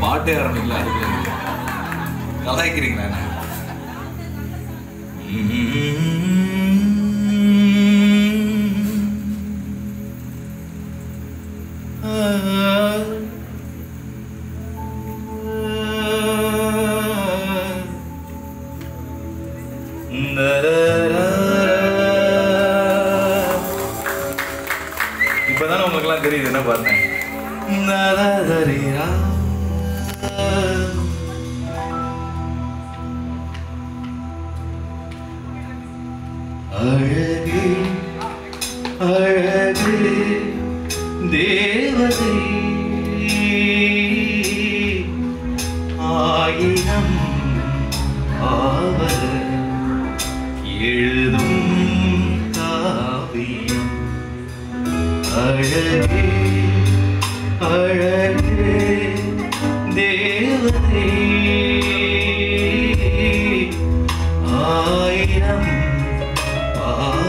பாட்டே ஆரம்பிக்கல அதுக்கு கலாய்க்கிறீங்களா? இப்பதானே உங்களுக்குலாம் தெரியுது என்ன பார்த்தேன் அழகே அழகே தேவதை. ஆயினம் ஆவல எழுதும் காவியம். அழகே அழகே தேவதை. 아, 아, 아.